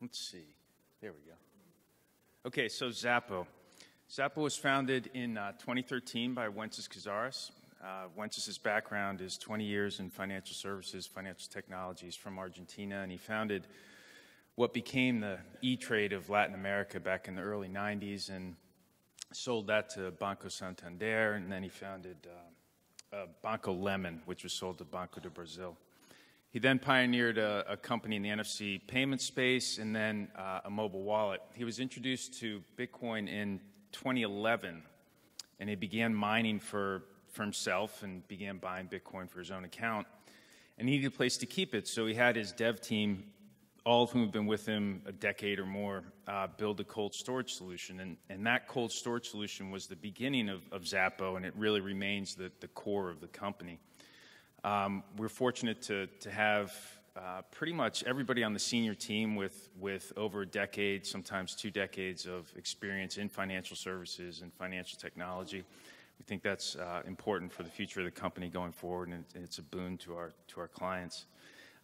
let's see. There we go. Okay, so Xapo. Xapo was founded in uh, 2013 by Wences Casares. Uh, background is 20 years in financial services, financial technologies from Argentina, and he founded what became the E-Trade of Latin America back in the early 90s and sold that to Banco Santander, and then he founded uh, uh, Banco Lemon, which was sold to Banco do Brasil. He then pioneered a, a, company in the NFC payment space and then uh, a mobile wallet. He was introduced to Bitcoin in 2011, and he began mining for, for himself and began buying Bitcoin for his own account. And he needed a place to keep it, so he had his dev team, all of whom have been with him a decade or more, uh, build a cold storage solution. And, and that cold storage solution was the beginning of, of Xapo, and it really remains the, the core of the company. Um, we're fortunate to, to have uh, pretty much everybody on the senior team with, with over a decade, sometimes two decades of experience in financial services and financial technology. We think that's uh, important for the future of the company going forward, and it's a boon to our, to our clients.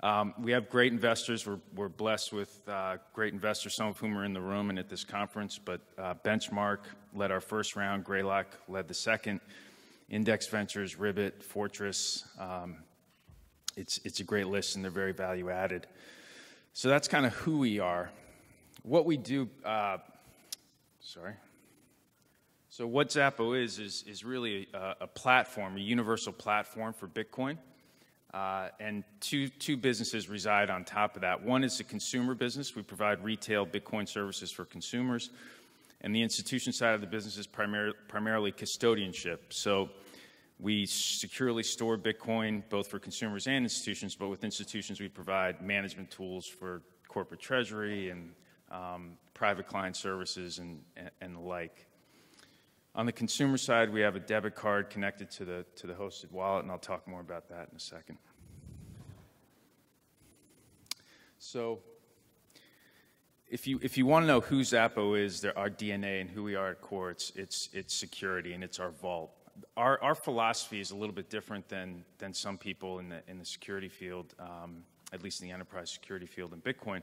Um, we have great investors. We're, we're blessed with uh, great investors, some of whom are in the room and at this conference, but uh, Benchmark led our first round, Greylock led the second. Index Ventures, Ribbit, Fortress. Um, it's, it's a great list and they're very value added. So that's kind of who we are. What we do, uh, sorry. So what Xapo is, is, is really a, a platform, a universal platform for Bitcoin. Uh, and two, two businesses reside on top of that. One is the consumer business. We provide retail Bitcoin services for consumers and the institution side of the business is primar primarily custodianship. So we securely store Bitcoin both for consumers and institutions, but with institutions we provide management tools for corporate treasury and um, private client services and, and the like. On the consumer side, we have a debit card connected to the, to the hosted wallet, and I'll talk more about that in a second. So if you if you want to know who Xapo is, there, our DNA and who we are at core, it's it's it's security and it's our vault. Our our philosophy is a little bit different than than some people in the in the security field, um, at least in the enterprise security field in Bitcoin.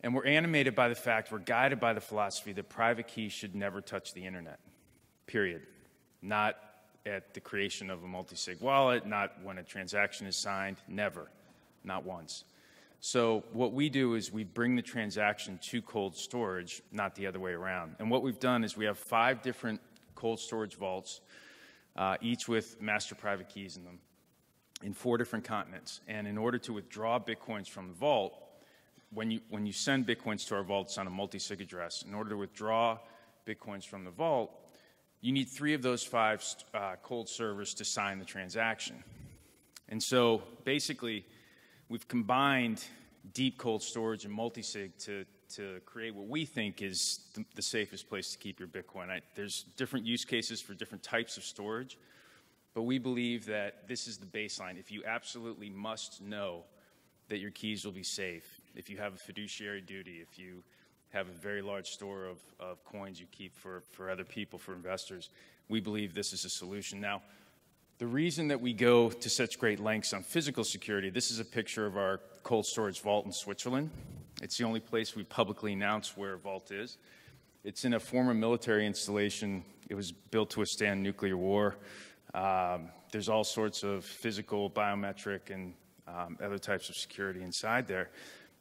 And we're animated by the fact, we're guided by the philosophy that private keys should never touch the internet. Period. Not at the creation of a multi-sig wallet, not when a transaction is signed, never, not once. So what we do is we bring the transaction to cold storage, not the other way around. And what we've done is we have five different cold storage vaults, uh, each with master private keys in them, in four different continents. And in order to withdraw bitcoins from the vault, when you, when you send bitcoins to our vaults on a multi-sig address, in order to withdraw bitcoins from the vault, you need three of those five uh, cold servers to sign the transaction. And so basically, we've combined deep cold storage and multi-sig to, to create what we think is the, the safest place to keep your Bitcoin. I, there's different use cases for different types of storage, but we believe that this is the baseline. If you absolutely must know that your keys will be safe, if you have a fiduciary duty, if you have a very large store of, of coins you keep for, for other people, for investors, we believe this is a solution. Now, the reason that we go to such great lengths on physical security, this is a picture of our cold storage vault in Switzerland. It's the only place we publicly announce where a vault is. It's in a former military installation. It was built to withstand nuclear war. Um, there's all sorts of physical, biometric, and um, other types of security inside there.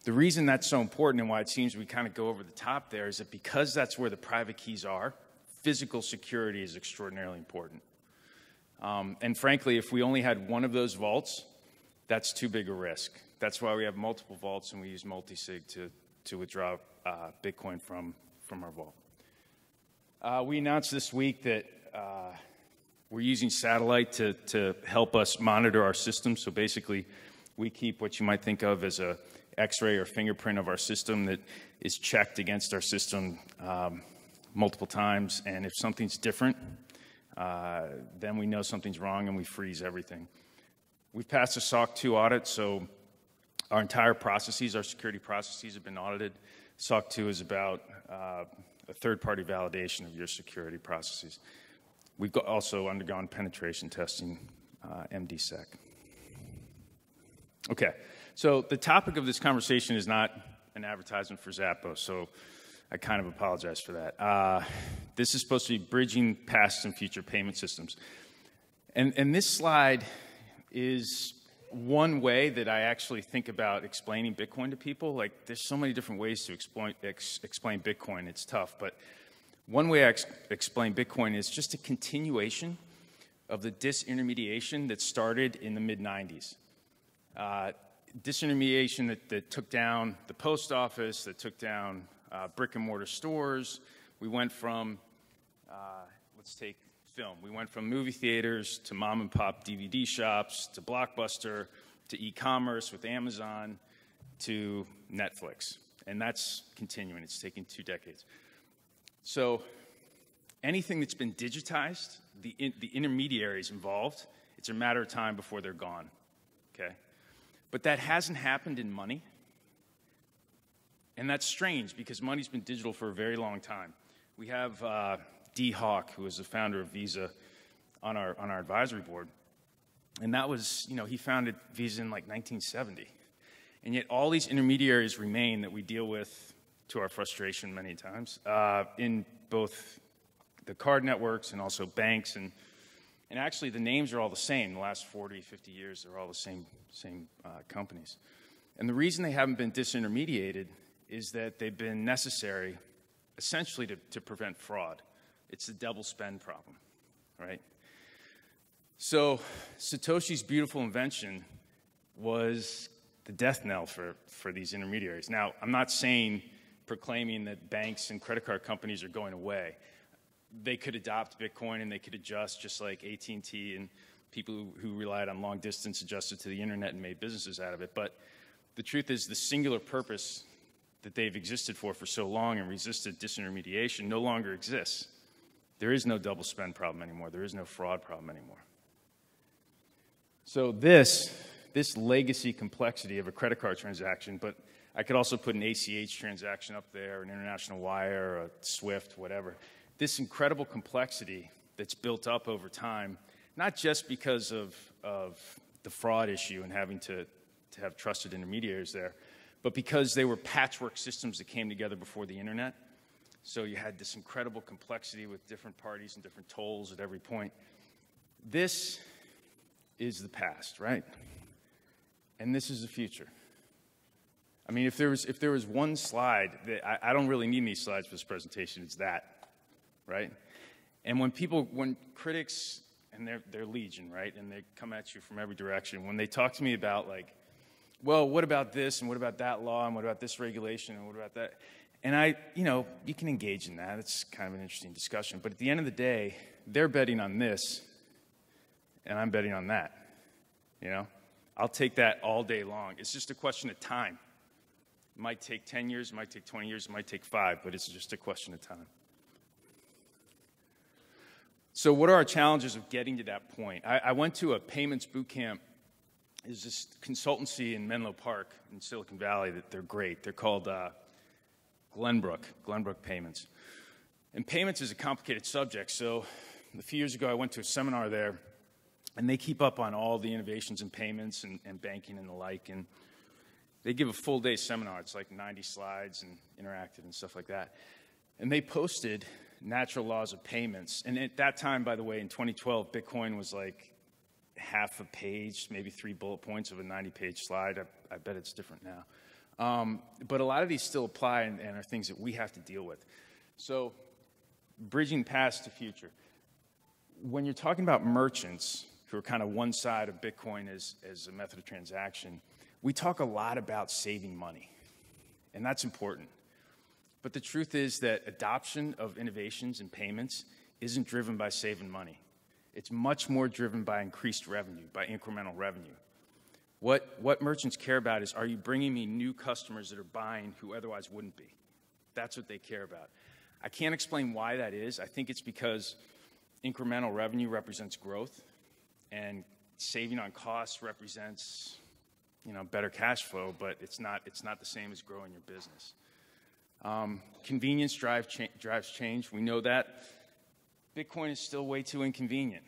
The reason that's so important and why it seems we kind of go over the top there is that because that's where the private keys are, physical security is extraordinarily important. Um, and frankly, if we only had one of those vaults, that's too big a risk. That's why we have multiple vaults and we use multi-sig to, to withdraw uh, Bitcoin from, from our vault. Uh, we announced this week that uh, we're using satellite to, to help us monitor our system. So basically, we keep what you might think of as a X-ray or fingerprint of our system that is checked against our system um, multiple times. And if something's different, uh, then we know something's wrong and we freeze everything. We've passed a SOC 2 audit, so our entire processes, our security processes have been audited. SOC 2 is about uh, a third party validation of your security processes. We've also undergone penetration testing, uh, MDSEC. Okay, so the topic of this conversation is not an advertisement for Zappos, so I kind of apologize for that. Uh, this is supposed to be bridging past and future payment systems. And, and this slide is one way that I actually think about explaining Bitcoin to people. Like, there's so many different ways to explain, ex, explain Bitcoin, it's tough. But one way I ex, explain Bitcoin is just a continuation of the disintermediation that started in the mid 90s. Uh, disintermediation that, that, took down the post office, that took down uh, brick and mortar stores. We went from, uh, let's take film. We went from movie theaters to mom and pop DVD shops to Blockbuster to e commerce with Amazon to Netflix. And that's continuing, it's taken two decades. So, anything that's been digitized, the, in, the intermediaries involved, it's a matter of time before they're gone. Okay? But that hasn't happened in money. And that's strange because money's been digital for a very long time. We have uh, Dee Hock, who was the founder of Visa, on our, on our advisory board. And that was, you know, he founded Visa in like 1970. And yet all these intermediaries remain that we deal with to our frustration many times uh, in both the card networks and also banks. And, and actually, the names are all the same. The last 40, 50 years, they're all the same, same uh, companies. And the reason they haven't been disintermediated is that they've been necessary essentially to, to prevent fraud. It's the double spend problem, right? So, Satoshi's beautiful invention was the death knell for, for these intermediaries. Now, I'm not saying proclaiming that banks and credit card companies are going away. They could adopt Bitcoin and they could adjust just like AT&T and people who, who relied on long distance adjusted to the internet and made businesses out of it. But the truth is the singular purpose that they've existed for for so long and resisted disintermediation no longer exists. There is no double spend problem anymore. There is no fraud problem anymore. So this, this legacy complexity of a credit card transaction, but I could also put an ACH transaction up there, an international wire, a SWIFT, whatever. This incredible complexity that's built up over time, not just because of, of the fraud issue and having to, to have trusted intermediaries there, but because they were patchwork systems that came together before the internet. So you had this incredible complexity with different parties and different tolls at every point. This is the past, right? And this is the future. I mean, if there was, if there was one slide that I, I don't really need any slides for this presentation, it's that, right? And when people, when critics, and they're, they're legion, right? And they come at you from every direction. When they talk to me about, like, well, what about this, and what about that law, and what about this regulation, and what about that? And I, you know, you can engage in that. It's kind of an interesting discussion. But at the end of the day, they're betting on this, and I'm betting on that. You know? I'll take that all day long. It's just a question of time. It might take 10 years, it might take 20 years, it might take five, but it's just a question of time. So, what are our challenges of getting to that point? I, I went to a payments boot camp. There's this consultancy in Menlo Park in Silicon Valley that they're great. They're called uh, Glenbrook, Glenbrook Payments. And payments is a complicated subject. So, a few years ago, I went to a seminar there, and they keep up on all the innovations in payments and, and banking and the like. And they give a full day seminar. It's like 90 slides and interactive and stuff like that. And they posted natural laws of payments. And at that time, by the way, in 2012, Bitcoin was like half a page, maybe three bullet points of a 90 page slide. I, I bet it's different now. Um, but a lot of these still apply and, and, are things that we have to deal with. So, bridging past to future. When you're talking about merchants who are kind of one side of Bitcoin as, as a method of transaction, we talk a lot about saving money, and that's important. But the truth is that adoption of innovations and payments isn't driven by saving money. It's much more driven by increased revenue, by incremental revenue. What, what merchants care about is are you bringing me new customers that are buying who otherwise wouldn't be? That's what they care about. I can't explain why that is. I think it's because incremental revenue represents growth, and saving on costs represents you know, better cash flow, but it's not, it's not the same as growing your business. Um, convenience drive cha- drives change. We know that. Bitcoin is still way too inconvenient.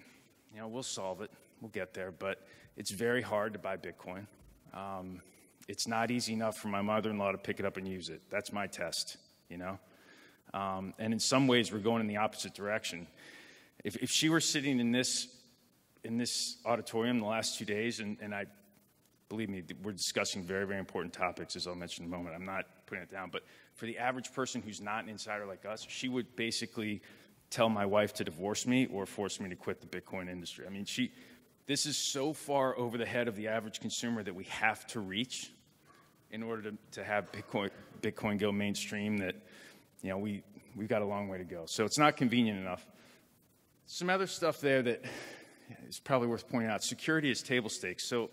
You know, we'll solve it. We'll get there, but it's very hard to buy Bitcoin. Um, it's not easy enough for my mother-in-law to pick it up and use it. That's my test, you know. Um, and in some ways, we're going in the opposite direction. If, if she were sitting in this in this auditorium the last two days, and, and I believe me, we're discussing very, very important topics, as I'll mention in a moment. I'm not putting it down, but for the average person who's not an insider like us, she would basically tell my wife to divorce me or force me to quit the Bitcoin industry. I mean, she, this is so far over the head of the average consumer that we have to reach in order to, to have Bitcoin, Bitcoin go mainstream that, you know, we, we've got a long way to go. So it's not convenient enough. Some other stuff there that is probably worth pointing out. Security is table stakes. So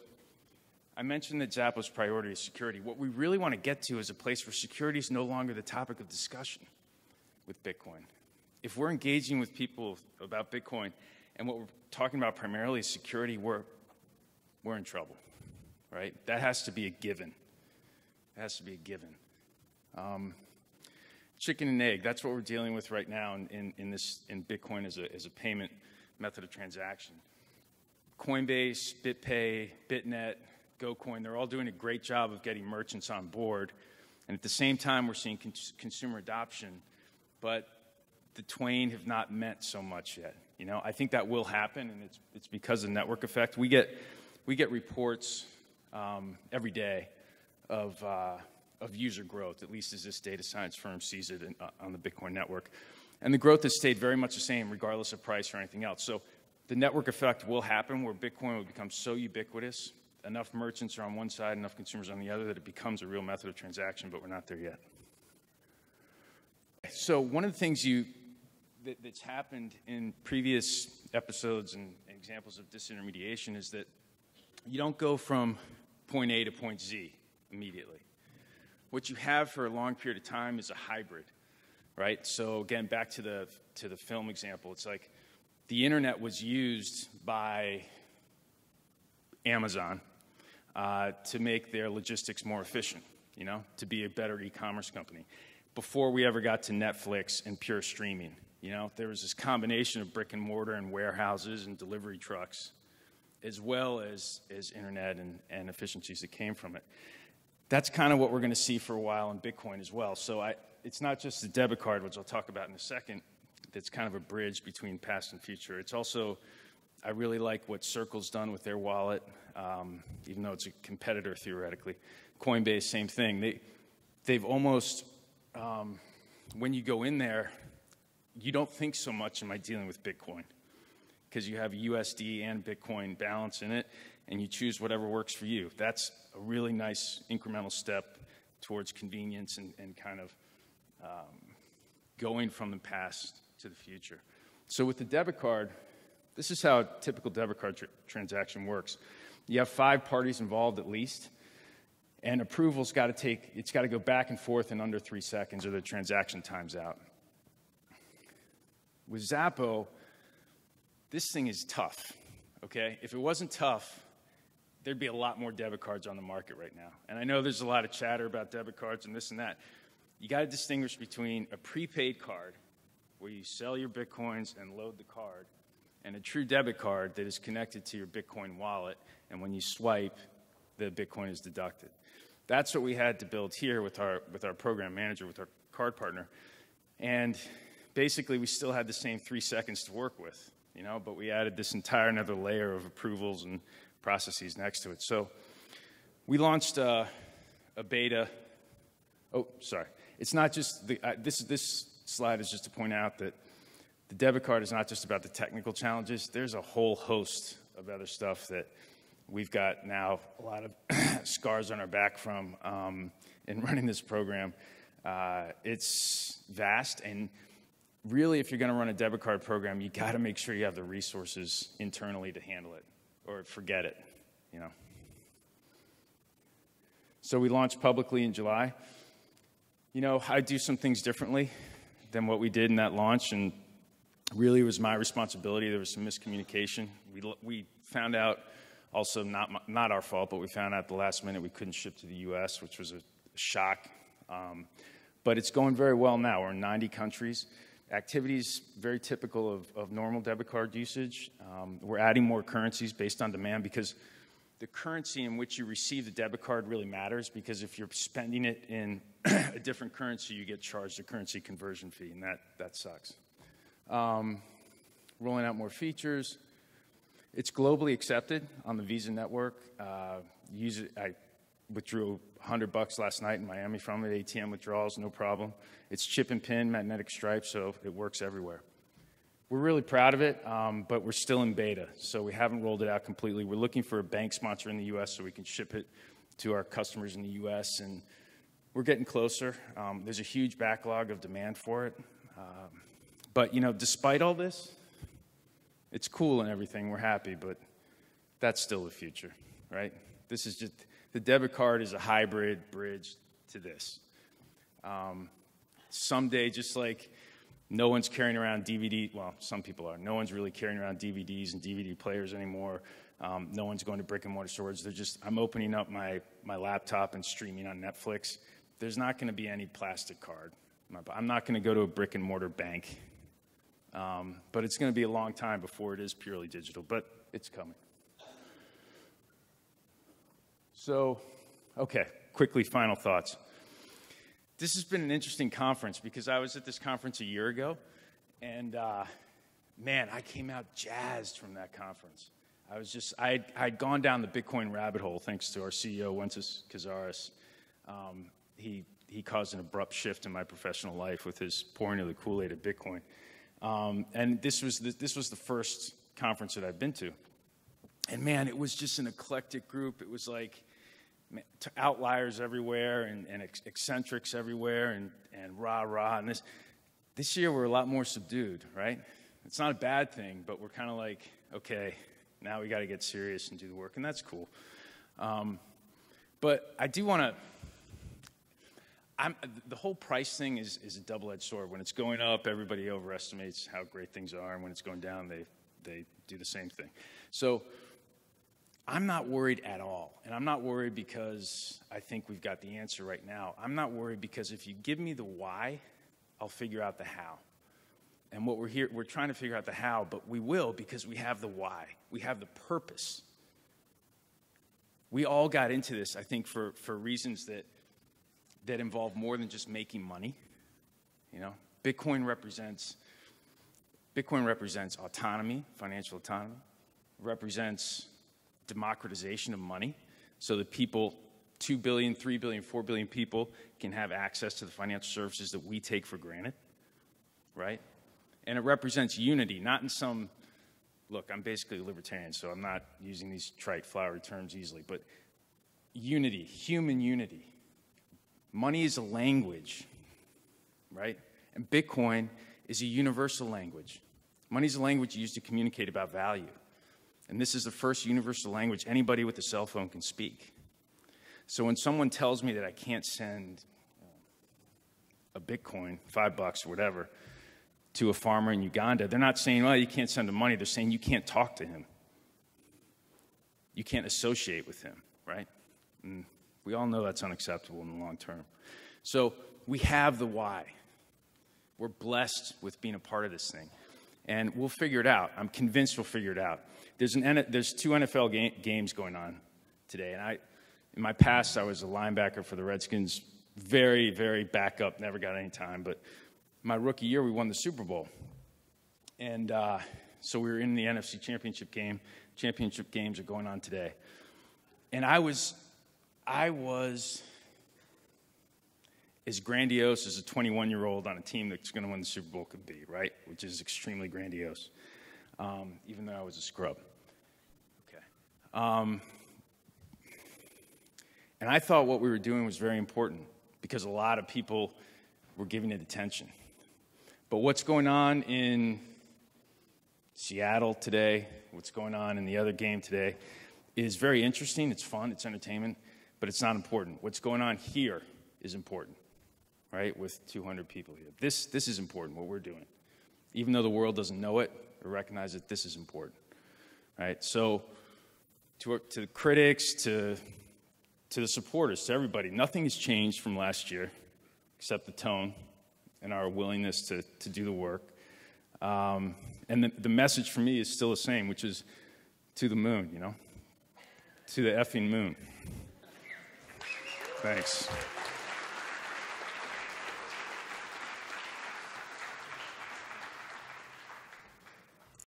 I mentioned that Xapo's priority is security. What we really want to get to is a place where security is no longer the topic of discussion with Bitcoin. If we're engaging with people about Bitcoin and what we're talking about primarily is security, we're, we're in trouble, right? That has to be a given. It has to be a given. Um, chicken and egg, that's what we're dealing with right now in, in, in, this, in Bitcoin as a, as a payment method of transaction. Coinbase, BitPay, BitNet, GoCoin, they're all doing a great job of getting merchants on board. And at the same time, we're seeing cons- consumer adoption, but the twain have not met so much yet. You know, I think that will happen, and it's, it's because of the network effect. We get, we get reports um, every day of, uh, of user growth, at least as this data science firm sees it in, uh, on the Bitcoin network. And the growth has stayed very much the same, regardless of price or anything else. So the network effect will happen where Bitcoin will become so ubiquitous, enough merchants are on one side, enough consumers on the other, that it becomes a real method of transaction, but we're not there yet. So one of the things you that, that's happened in previous episodes and examples of disintermediation is that you don't go from point A to point Z immediately. What you have for a long period of time is a hybrid right? So again, back to the to the film example, it's like the internet was used by Amazon uh, to make their logistics more efficient, you know, to be a better e-commerce company. Before we ever got to Netflix and pure streaming, you know, there was this combination of brick and mortar and warehouses and delivery trucks, as well as, as internet and, and efficiencies that came from it. That's kind of what we're going to see for a while in Bitcoin as well. So I, it's not just the debit card, which I'll talk about in a second, that's kind of a bridge between past and future. It's also, I really like what Circle's done with their wallet, um, even though it's a competitor theoretically. Coinbase, same thing. They, they've almost, um, when you go in there, you don't think so much, am I dealing with Bitcoin? Because you have USD and Bitcoin balance in it, and you choose whatever works for you. That's a really nice incremental step towards convenience and, and kind of um, going from the past to the future. So with the debit card, this is how a typical debit card tr- transaction works. You have five parties involved at least, and approval's got to take, it's got to go back and forth in under three seconds or the transaction time's out. With Xapo, this thing is tough, okay? If it wasn't tough, there'd be a lot more debit cards on the market right now. And I know there's a lot of chatter about debit cards and this and that you got to distinguish between a prepaid card where you sell your bitcoins and load the card and a true debit card that is connected to your bitcoin wallet and when you swipe the bitcoin is deducted that's what we had to build here with our with our program manager with our card partner and basically we still had the same three seconds to work with you know but we added this entire another layer of approvals and processes next to it so we launched uh, a beta oh sorry it's not just the, uh, this, this slide is just to point out that the debit card is not just about the technical challenges. There's a whole host of other stuff that we've got now a lot of scars on our back from um, in running this program. Uh, it's vast, and really, if you're going to run a debit card program, you got to make sure you have the resources internally to handle it, or forget it. You know. So we launched publicly in July you know, I do some things differently than what we did in that launch, and really it was my responsibility. There was some miscommunication. We, we found out, also not, not our fault, but we found out the last minute we couldn't ship to the US, which was a shock. Um, but it's going very well now. We're in 90 countries. Activities very typical of, of normal debit card usage. Um, we're adding more currencies based on demand because the currency in which you receive the debit card really matters because if you're spending it in a different currency, you get charged a currency conversion fee, and that, that sucks. Um, rolling out more features. It's globally accepted on the Visa network. Uh, use it, I withdrew 100 bucks last night in Miami from it, ATM withdrawals, no problem. It's chip and pin, magnetic stripe, so it works everywhere. We're really proud of it, um, but we're still in beta, so we haven't rolled it out completely. We're looking for a bank sponsor in the U.S. so we can ship it to our customers in the U.S., and we're getting closer. Um, there's a huge backlog of demand for it. Um, but, you know, despite all this, it's cool and everything. We're happy, but that's still the future, right? This is just the debit card is a hybrid bridge to this. Um, someday, just like no one's carrying around DVD. Well, some people are. No one's really carrying around DVDs and DVD players anymore. Um, no one's going to brick and mortar stores. They're just, I'm opening up my, my laptop and streaming on Netflix. There's not going to be any plastic card. I'm not going to go to a brick and mortar bank. Um, but it's going to be a long time before it is purely digital, but it's coming. So, okay, quickly, final thoughts. This has been an interesting conference because I was at this conference a year ago, and uh, man, I came out jazzed from that conference. I was just, I had gone down the Bitcoin rabbit hole thanks to our CEO, Wences Casares. Um, he, he caused an abrupt shift in my professional life with his pouring of the Kool Aid of Bitcoin. Um, and this was, the, this was the first conference that I've been to. And man, it was just an eclectic group. It was like, outliers everywhere and, and eccentrics everywhere and, and rah rah. And this, this year we're a lot more subdued, right? It's not a bad thing, but we're kind of like, okay, now we got to get serious and do the work, and that's cool. Um, but I do want to. The whole price thing is, is a double-edged sword. When it's going up, everybody overestimates how great things are, and when it's going down, they, they do the same thing. So I'm not worried at all. And I'm not worried because I think we've got the answer right now. I'm not worried because if you give me the why, I'll figure out the how. And what we're here, we're trying to figure out the how, but we will because we have the why. We have the purpose. We all got into this, I think, for, for reasons that, that involve more than just making money. You know, Bitcoin represents Bitcoin represents autonomy, financial autonomy, represents democratization of money so that people, 2 billion, 3 billion, 4 billion people, can have access to the financial services that we take for granted, right? And it represents unity, not in some, look, I'm basically a libertarian, so I'm not using these trite, flowery terms easily, but unity, human unity. Money is a language, right? And Bitcoin is a universal language. Money is a language used to communicate about value. And this is the first universal language anybody with a cell phone can speak. So when someone tells me that I can't send uh, a Bitcoin, five bucks or whatever, to a farmer in Uganda, they're not saying, well, you can't send him money. They're saying you can't talk to him. You can't associate with him, right? And we all know that's unacceptable in the long term. So we have the why. We're blessed with being a part of this thing. And we'll figure it out. I'm convinced we'll figure it out. There's, an, there's two NFL ga- games going on today, and I, in my past, I was a linebacker for the Redskins, very, very backup, never got any time. But my rookie year, we won the Super Bowl, and uh, so we were in the NFC Championship game. Championship games are going on today, and I was, I was as grandiose as a 21 year old on a team that's going to win the Super Bowl could be, right? Which is extremely grandiose um, even though I was a scrub. Okay. Um, and I thought what we were doing was very important because a lot of people were giving it attention. But what's going on in Seattle today, what's going on in the other game today, is very interesting. It's fun, it's entertainment, but it's not important. What's going on here is important, right? With 200 people here. This, this is important, what we're doing. Even though the world doesn't know it, to recognize that this is important, right? So, to, to the critics, to, to the supporters, to everybody, nothing has changed from last year except the tone and our willingness to, to do the work. Um, and the, the message for me is still the same, which is to the moon, you know? to the effing moon. Thanks.